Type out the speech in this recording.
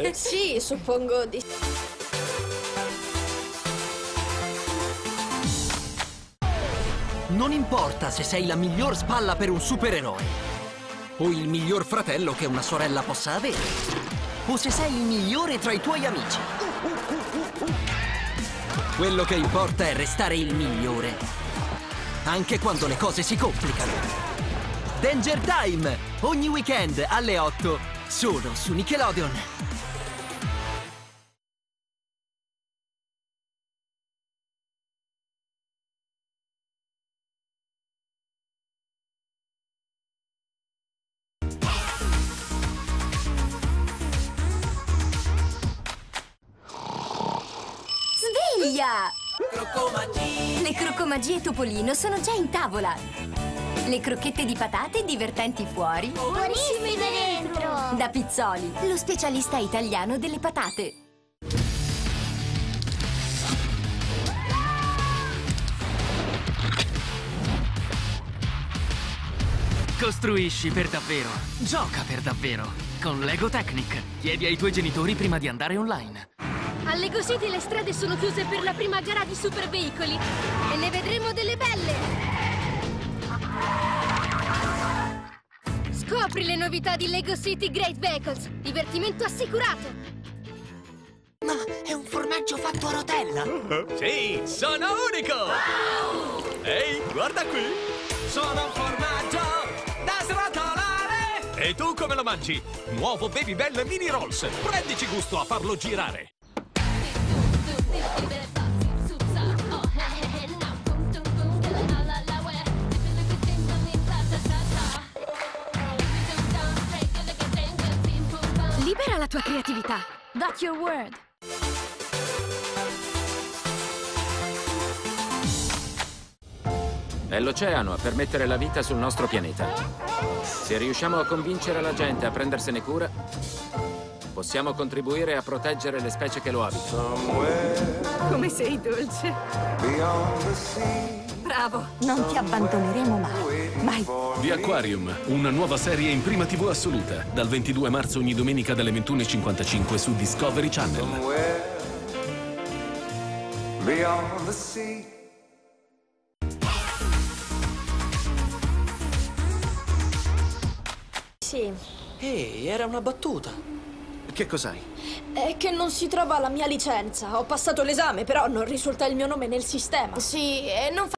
Sì, suppongo di... Non importa se sei la miglior spalla per un supereroe, o il miglior fratello che una sorella possa avere, o se sei il migliore tra i tuoi amici. Quello che importa è restare il migliore, anche quando le cose si complicano. Danger Time! Ogni weekend alle 8, solo su Nickelodeon. Sveglia! Le croccomagie Topolino sono già in tavola. Le crocchette di patate divertenti fuori. Buonissimi dentro! Da Pizzoli, lo specialista italiano delle patate. Costruisci per davvero. Gioca per davvero. Con Lego Technic. Chiedi ai tuoi genitori prima di andare online. A Lego City le strade sono chiuse per la prima gara di superveicoli e ne vedremo delle belle! Scopri le novità di Lego City Great Vehicles! Divertimento assicurato! Ma è un formaggio fatto a rotella! Sì, sono unico! Ehi, guarda qui! Sono un formaggio da srotolare! E tu come lo mangi? Nuovo Baby Bell Mini Rolls! Prendici gusto a farlo girare! La tua creatività! That's your word! È l'oceano a permettere la vita sul nostro pianeta. Se riusciamo a convincere la gente a prendersene cura, possiamo contribuire a proteggere le specie che lo abitano. Come sei dolce. Bravo. Non ti abbandoneremo mai. Mai. The Aquarium, una nuova serie in prima TV assoluta, dal 22 marzo ogni domenica dalle 21.55 su Discovery Channel. Sì, Ehi, era una battuta. Che cos'hai? è che non si trova la mia licenza. Ho passato l'esame, però non risulta il mio nome nel sistema. Sì, e non fa...